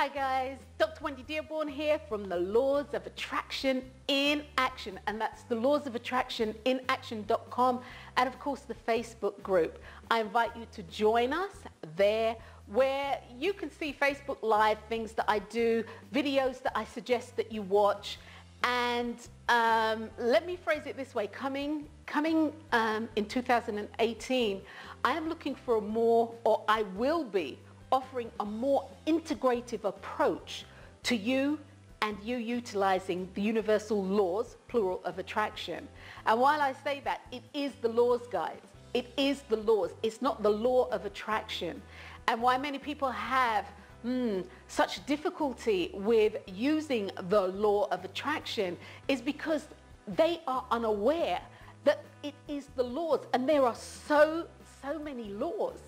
Hi guys, Dr. Wendy Dearborne here from the Laws of Attraction in Action and that's the Laws of Attraction in Action.com and of course the Facebook group. I invite you to join us there where you can see Facebook Live, things that I do, videos that I suggest that you watch and um, let me phrase it this way, coming, coming um, in 2018, I am looking for more, or I will be, offering a more integrative approach to you and you utilizing the universal laws, plural, of attraction. And while I say that, it is the laws, guys. It is the laws. It's not the law of attraction. And why many people have mm, such difficulty with using the law of attraction is because they are unaware that it is the laws. And there are so, so many laws.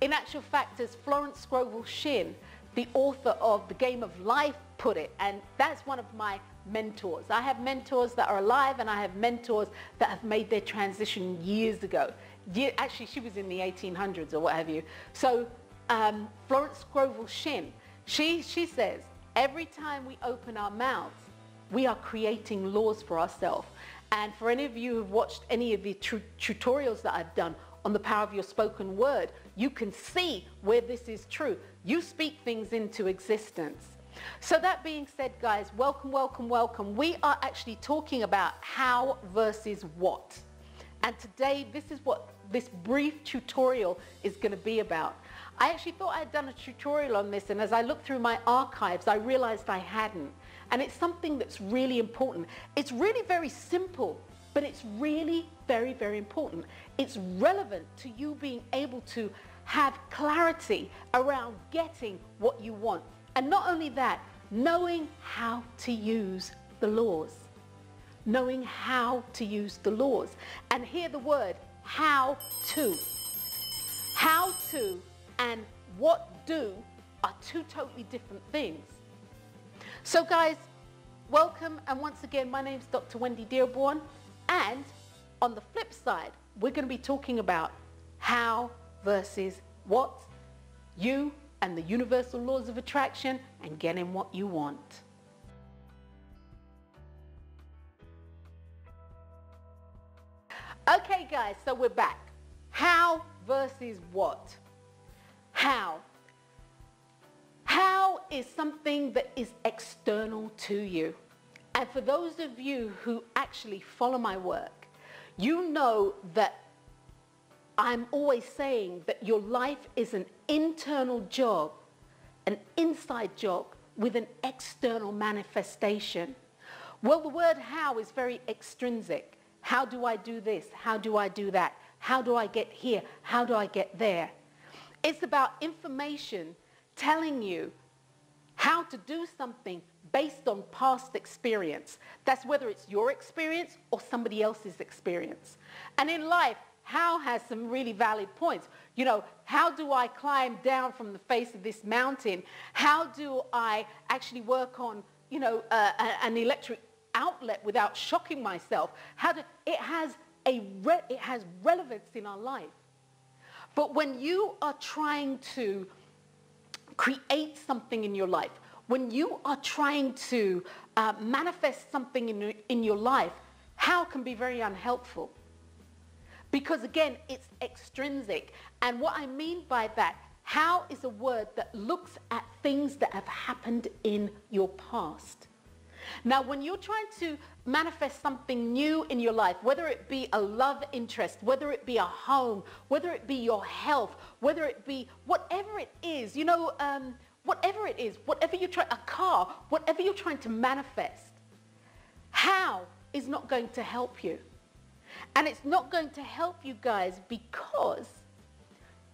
In actual fact, as Florence Scovel Shinn, the author of The Game of Life put it, and that's one of my mentors. I have mentors that are alive and I have mentors that have made their transition years ago. actually, she was in the 1800s or what have you. So um, Florence Scovel Shinn, she, she says, every time we open our mouths, we are creating laws for ourselves. And for any of you who've watched any of the tutorials that I've done on the power of your spoken word, you can see where this is true. You speak things into existence. So that being said, guys, welcome, welcome, welcome. We are actually talking about how versus what. And today, this is what this brief tutorial is going to be about. I actually thought I had done a tutorial on this and as I looked through my archives I realized I hadn't. And it's something that's really important. It's really very simple but it's really very, very important. It's relevant to you being able to have clarity around getting what you want. And not only that, knowing how to use the laws. Knowing how to use the laws. And hear the word, how to. How to and what do are two totally different things. So guys, welcome and once again my name is Dr. Wendy Dearborne and on the flip side we're going to be talking about how versus what, you and the universal laws of attraction and getting what you want. Okay guys, so we're back. How versus what? How? How is something that is external to you. And for those of you who actually follow my work, you know that I'm always saying that your life is an internal job, an inside job with an external manifestation. Well, the word how is very extrinsic. How do I do this? How do I do that? How do I get here? How do I get there? It's about information telling you how to do something based on past experience. That's whether it's your experience or somebody else's experience. And in life, how has some really valid points. You know, how do I climb down from the face of this mountain? How do I actually work on, you know, uh, an electric outlet without shocking myself? How do, it, has a it has relevance in our life. But when you are trying to create something in your life, when you are trying to uh, manifest something in, in your life, how can be very unhelpful. Because again, it's extrinsic. And what I mean by that, how is a word that looks at things that have happened in your past. Now, when you're trying to manifest something new in your life, whether it be a love interest, whether it be a home, whether it be your health, whether it be whatever it is, you know, um, whatever it is, whatever you try, a car, whatever you're trying to manifest, how is not going to help you. And it's not going to help you guys because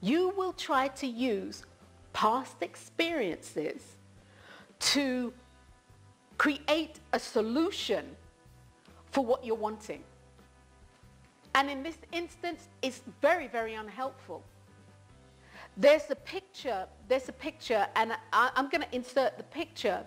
you will try to use past experiences to create a solution for what you're wanting. And in this instance, it's very, very unhelpful. There's a picture, there's a picture, and I, am going to insert the picture,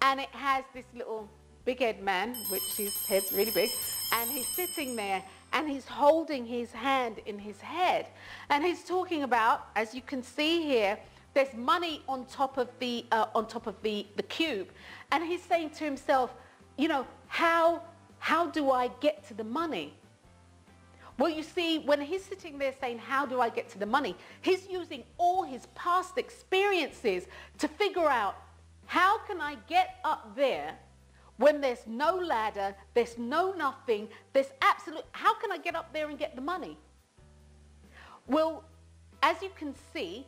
and it has this little big-head man, which his head's really big, and he's sitting there, and he's holding his hand in his head. And he's talking about, as you can see here, there's money on top of the, uh, on top of the, the cube. And he's saying to himself, you know, how, how do I get to the money? Well, you see, when he's sitting there saying, how do I get to the money? He's using all his past experiences to figure out, how can I get up there when there's no ladder, there's no nothing, there's absolute, how can I get up there and get the money? Well, as you can see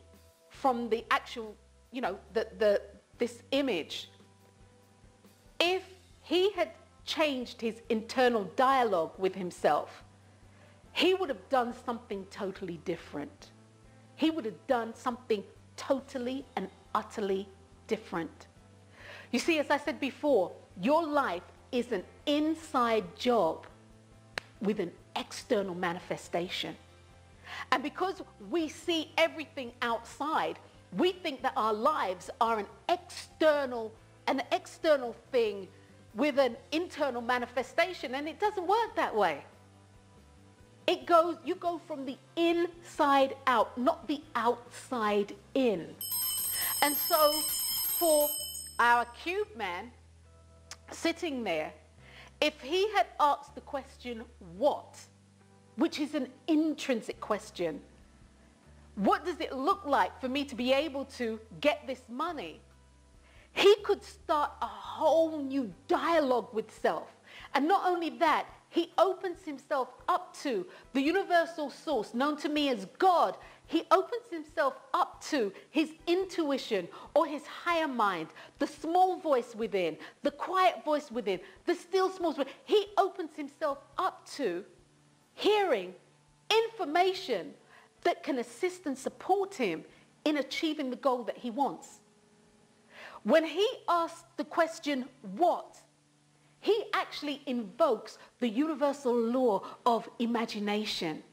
from the actual, you know, the, the, this image, if he had changed his internal dialogue with himself, he would have done something totally different. He would have done something totally and utterly different. You see, as I said before, your life is an inside job with an external manifestation. And because we see everything outside, we think that our lives are an external, an external thing with an internal manifestation, and it doesn't work that way. It goes, you go from the inside out, not the outside in. And so for our cube man sitting there, if he had asked the question, what, which is an intrinsic question, what does it look like for me to be able to get this money? He could start a whole new dialogue with self. And not only that, he opens himself up to the universal source known to me as God. He opens himself up to his intuition or his higher mind, the small voice within, the quiet voice within, the still small voice. He opens himself up to hearing information that can assist and support him in achieving the goal that he wants. When he asks the question, what? he actually invokes the universal law of imagination.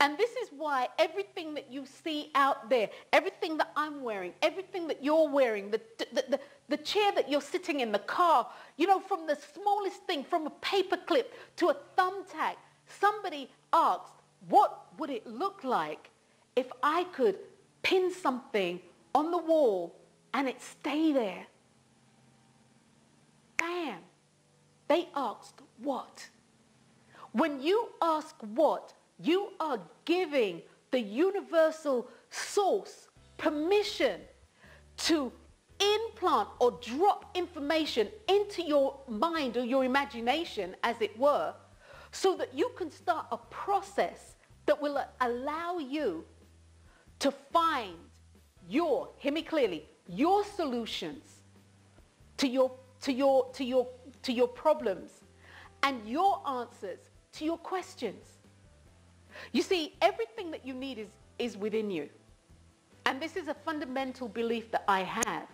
And this is why everything that you see out there, everything that I'm wearing, everything that you're wearing, the, the, the, the chair that you're sitting in, the car, you know, from the smallest thing, from a paper clip to a thumbtack, somebody asked, what would it look like if I could pin something on the wall and it stay there? Bam. They asked what? When you ask what, you are giving the universal source permission to implant or drop information into your mind or your imagination, as it were, so that you can start a process that will allow you to find your, hear me clearly, your solutions to your to your, to your, to your problems and your answers to your questions. You see, everything that you need is, is within you. And this is a fundamental belief that I have.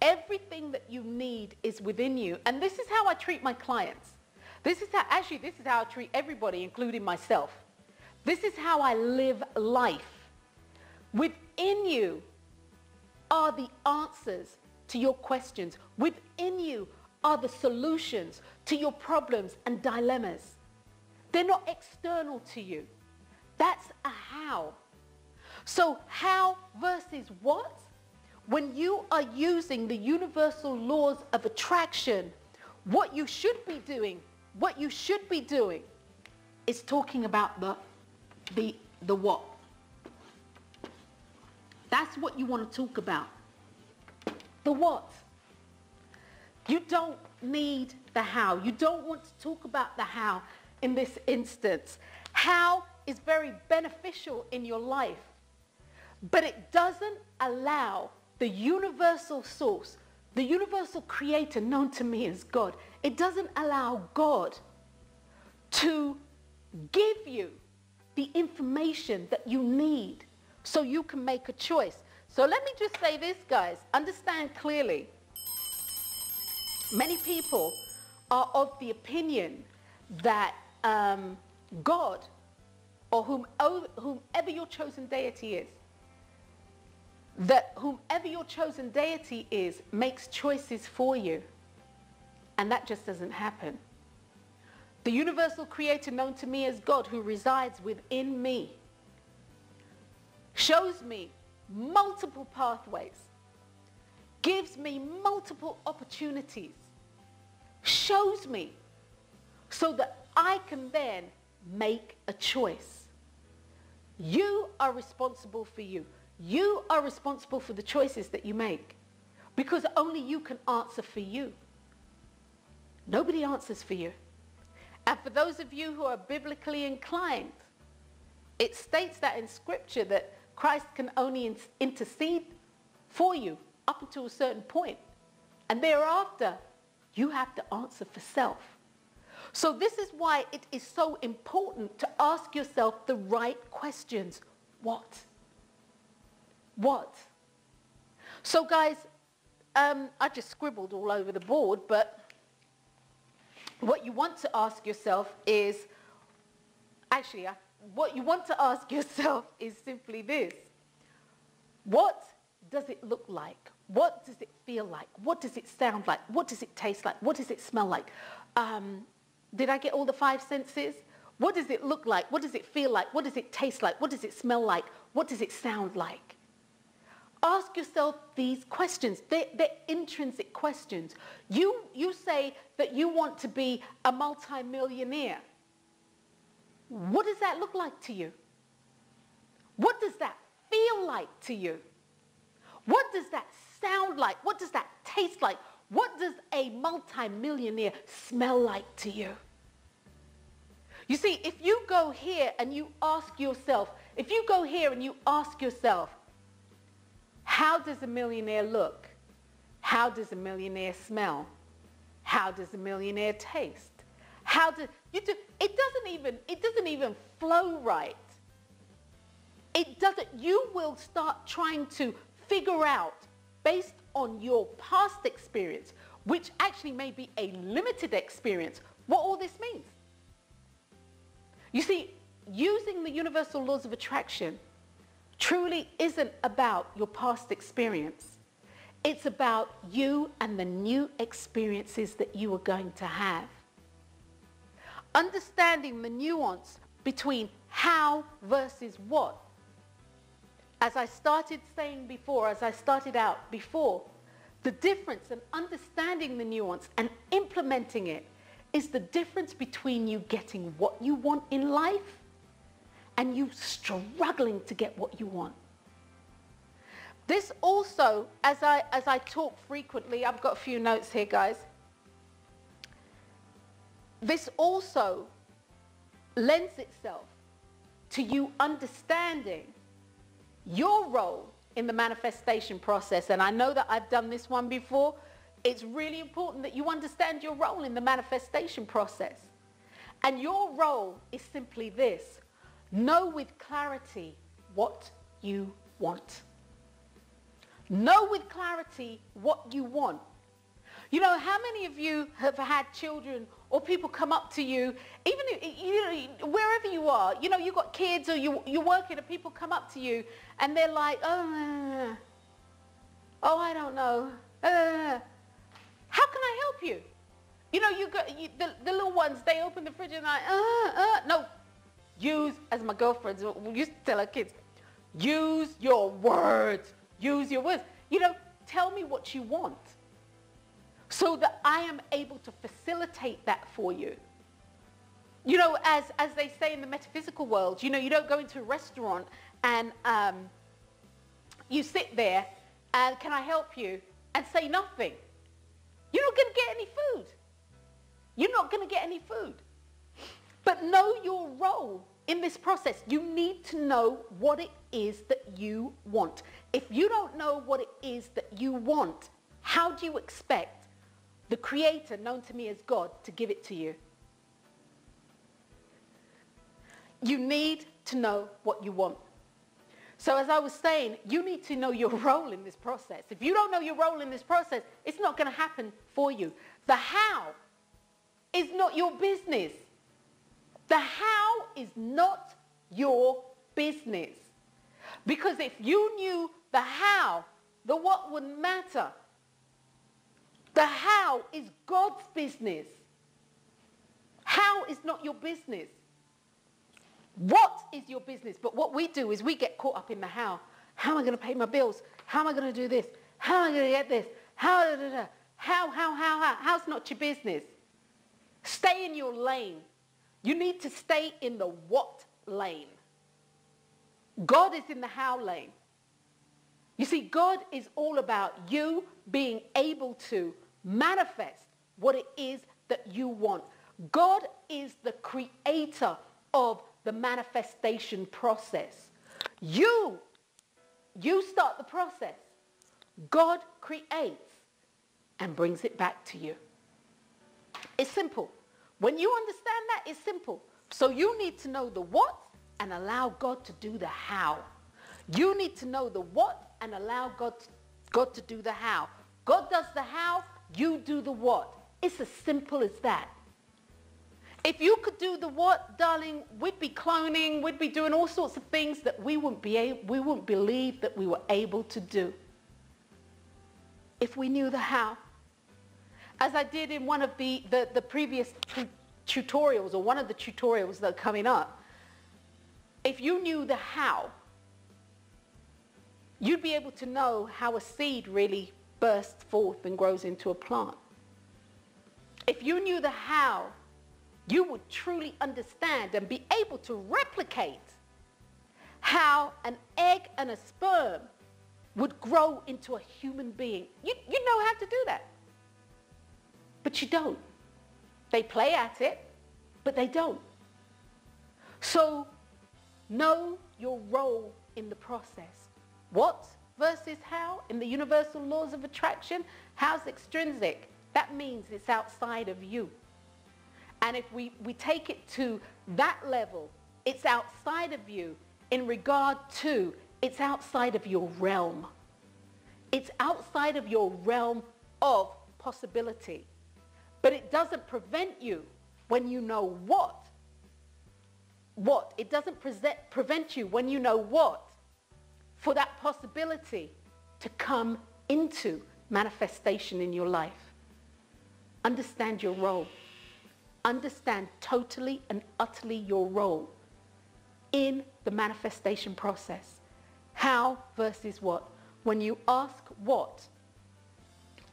Everything that you need is within you. And this is how I treat my clients. This is how, actually, this is how I treat everybody, including myself. This is how I live life. Within you are the answers to your questions. Within you are the solutions to your problems and dilemmas. They're not external to you. That's a how. So how versus what? When you are using the universal laws of attraction, what you should be doing, what you should be doing is talking about the, the, the what. That's what you want to talk about. The what? You don't need the how. You don't want to talk about the how in this instance. How is very beneficial in your life, but it doesn't allow the universal source, the universal creator known to me as God, it doesn't allow God to give you the information that you need so you can make a choice. So let me just say this, guys. Understand clearly. Many people are of the opinion that um, God or whom, whomever your chosen deity is, that whomever your chosen deity is makes choices for you. And that just doesn't happen. The universal creator known to me as God who resides within me shows me multiple pathways, gives me multiple opportunities, shows me so that I can then make a choice. You are responsible for you. You are responsible for the choices that you make because only you can answer for you. Nobody answers for you. And for those of you who are biblically inclined, it states that in scripture that Christ can only intercede for you up until a certain point. And thereafter, you have to answer for self. So this is why it is so important to ask yourself the right questions. What? What? So guys, um, I just scribbled all over the board, but what you want to ask yourself is, actually, I, what you want to ask yourself is simply this. What does it look like? What does it feel like? What does it sound like? What does it taste like? What does it smell like? Um, did I get all the five senses? What does it look like? What does it feel like? What does it taste like? What does it smell like? What does it sound like? Ask yourself these questions. They're, they're, intrinsic questions. You, you say that you want to be a multimillionaire. What does that look like to you? What does that feel like to you? What does that sound like? What does that taste like? What does a multimillionaire smell like to you? You see, if you go here and you ask yourself, if you go here and you ask yourself, how does a millionaire look? How does a millionaire smell? How does a millionaire taste? How does you do, it doesn't even it doesn't even flow right. It doesn't you will start trying to figure out based on your past experience, which actually may be a limited experience, what all this means. You see, using the universal laws of attraction truly isn't about your past experience. It's about you and the new experiences that you are going to have. Understanding the nuance between how versus what as I started saying before, as I started out before, the difference and understanding the nuance and implementing it is the difference between you getting what you want in life and you struggling to get what you want. This also, as I, as I talk frequently, I've got a few notes here, guys. This also lends itself to you understanding your role in the manifestation process, and I know that I've done this one before, it's really important that you understand your role in the manifestation process. And your role is simply this. Know with clarity what you want. Know with clarity what you want. You know, how many of you have had children or people come up to you, even you know, wherever you are, you know, you've got kids or you, you're working and people come up to you and they're like, oh, oh, I don't know. Uh, how can I help you? You know, you got you, the, the little ones, they open the fridge and like, uh, uh, no, use, as my girlfriends used to tell her kids, use your words, use your words. You know, tell me what you want so that I am able to facilitate that for you. You know, as, as they say in the metaphysical world, you know, you don't go into a restaurant and um, you sit there and can I help you and say nothing. You're not going to get any food. You're not going to get any food. But know your role in this process. You need to know what it is that you want. If you don't know what it is that you want, how do you expect the creator known to me as God to give it to you. You need to know what you want. So as I was saying, you need to know your role in this process. If you don't know your role in this process, it's not going to happen for you. The how is not your business. The how is not your business. Because if you knew the how, the what wouldn't matter. The how is God's business. How is not your business. What is your business? But what we do is we get caught up in the how. How am I going to pay my bills? How am I going to do this? How am I going to get this? How, da, da, da. how, how, how, how? How's not your business? Stay in your lane. You need to stay in the what lane. God is in the how lane. You see, God is all about you being able to manifest what it is that you want. God is the creator of the manifestation process. You, you start the process. God creates and brings it back to you. It's simple. When you understand that, it's simple. So you need to know the what and allow God to do the how. You need to know the what and allow God, God to do the how. God does the how, you do the what. It's as simple as that. If you could do the what, darling, we'd be cloning, we'd be doing all sorts of things that we wouldn't, be able, we wouldn't believe that we were able to do. If we knew the how. As I did in one of the, the, the previous tutorials or one of the tutorials that are coming up, if you knew the how, you'd be able to know how a seed really bursts forth and grows into a plant. If you knew the how, you would truly understand and be able to replicate how an egg and a sperm would grow into a human being. You, you know how to do that. But you don't. They play at it, but they don't. So know your role in the process. What versus how in the universal laws of attraction? How's extrinsic? That means it's outside of you. And if we, we take it to that level, it's outside of you in regard to, it's outside of your realm. It's outside of your realm of possibility. But it doesn't prevent you when you know what. What? It doesn't prevent you when you know what for that possibility to come into manifestation in your life. Understand your role. Understand totally and utterly your role in the manifestation process. How versus what? When you ask what,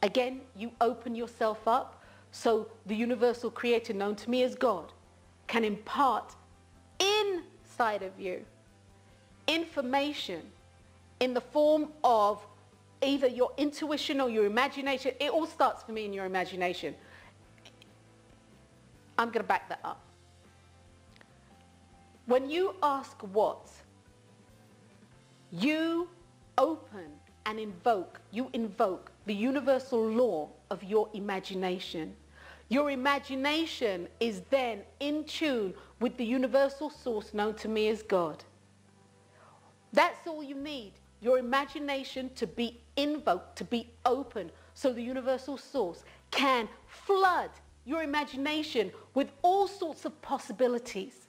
again, you open yourself up so the universal creator known to me as God can impart inside of you information in the form of either your intuition or your imagination. It all starts for me in your imagination. I'm going to back that up. When you ask what, you open and invoke, you invoke the universal law of your imagination. Your imagination is then in tune with the universal source known to me as God. That's all you need. Your imagination to be invoked, to be open, so the universal source can flood your imagination with all sorts of possibilities.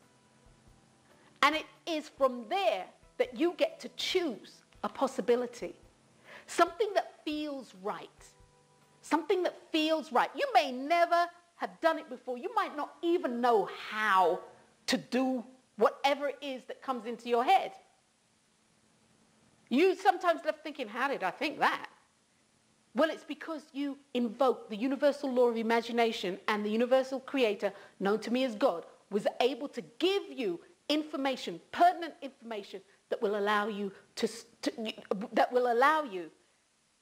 And it is from there that you get to choose a possibility. Something that feels right. Something that feels right. You may never have done it before. You might not even know how to do whatever it is that comes into your head. You sometimes left thinking, how did I think that? Well, it's because you invoke the universal law of imagination and the universal creator, known to me as God, was able to give you information, pertinent information that will allow you to, to that will allow you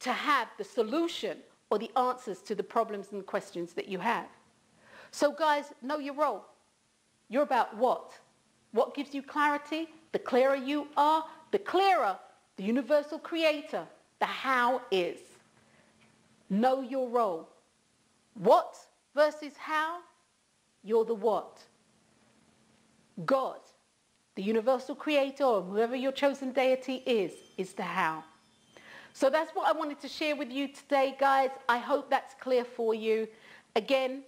to have the solution or the answers to the problems and questions that you have. So guys, know your role. You're about what? What gives you clarity? The clearer you are, the clearer the universal creator, the how is. Know your role. What versus how? You're the what. God, the universal creator, or whoever your chosen deity is, is the how. So that's what I wanted to share with you today, guys. I hope that's clear for you. Again,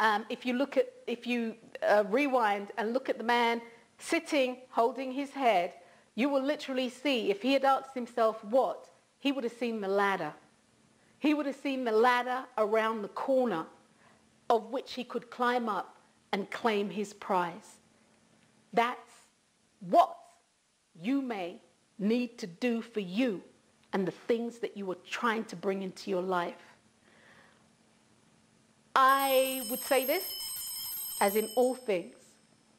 um, if you look at, if you uh, rewind and look at the man sitting, holding his head, you will literally see, if he had asked himself what, he would have seen the ladder. He would have seen the ladder around the corner of which he could climb up and claim his prize. That's what you may need to do for you and the things that you are trying to bring into your life. I would say this, as in all things,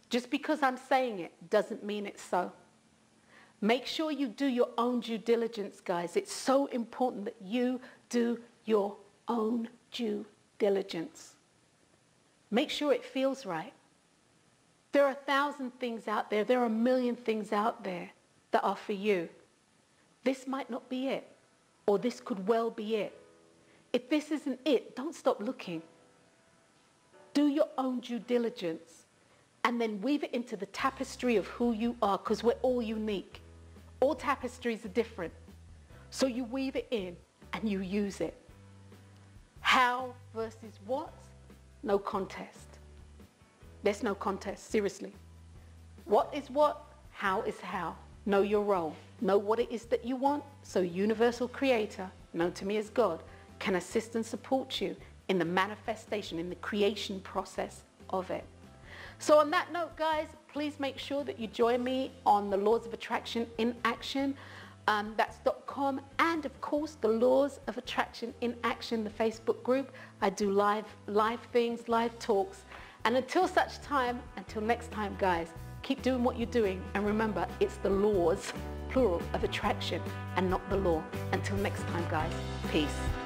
just because I'm saying it doesn't mean it's so. Make sure you do your own due diligence, guys. It's so important that you do your own due diligence. Make sure it feels right. There are a thousand things out there. There are a million things out there that are for you. This might not be it, or this could well be it. If this isn't it, don't stop looking. Do your own due diligence and then weave it into the tapestry of who you are because we're all unique. All tapestries are different. So you weave it in and you use it. How versus what? No contest. There's no contest, seriously. What is what? How is how? Know your role. Know what it is that you want so universal creator, known to me as God, can assist and support you in the manifestation, in the creation process of it. So on that note, guys, please make sure that you join me on the Laws of Attraction in Action. Um, that's dot .com and of course the Laws of Attraction in Action, the Facebook group. I do live, live things, live talks. And until such time, until next time, guys, keep doing what you're doing. And remember, it's the laws, plural, of attraction and not the law. Until next time, guys, peace.